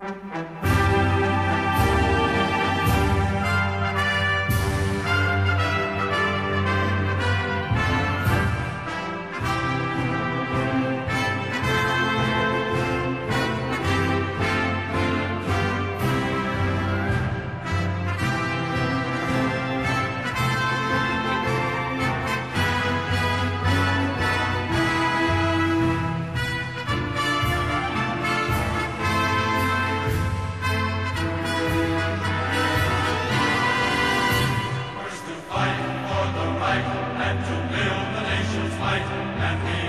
Bye. and he.